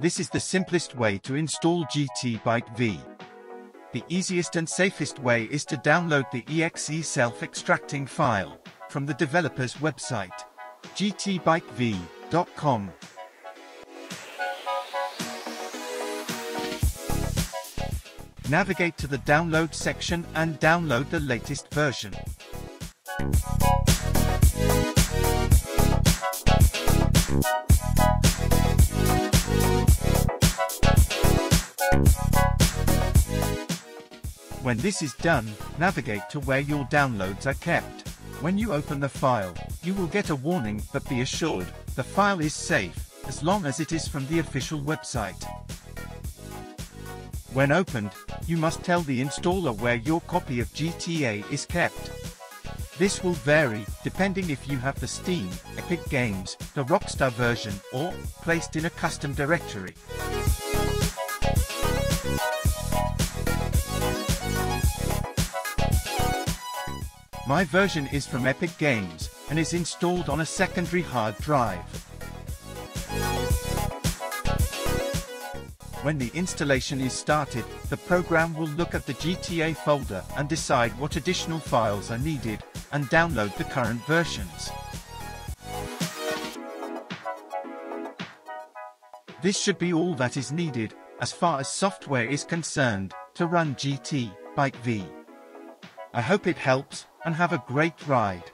This is the simplest way to install GTBike V. The easiest and safest way is to download the exe self-extracting file from the developer's website, gtbikev.com. Navigate to the download section and download the latest version. When this is done, navigate to where your downloads are kept. When you open the file, you will get a warning, but be assured, the file is safe, as long as it is from the official website. When opened, you must tell the installer where your copy of GTA is kept. This will vary, depending if you have the Steam, Epic Games, the Rockstar version, or placed in a custom directory. My version is from Epic Games, and is installed on a secondary hard drive. When the installation is started, the program will look at the GTA folder and decide what additional files are needed, and download the current versions. This should be all that is needed, as far as software is concerned, to run GT Bike V. I hope it helps, and have a great ride.